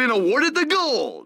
been awarded the gold.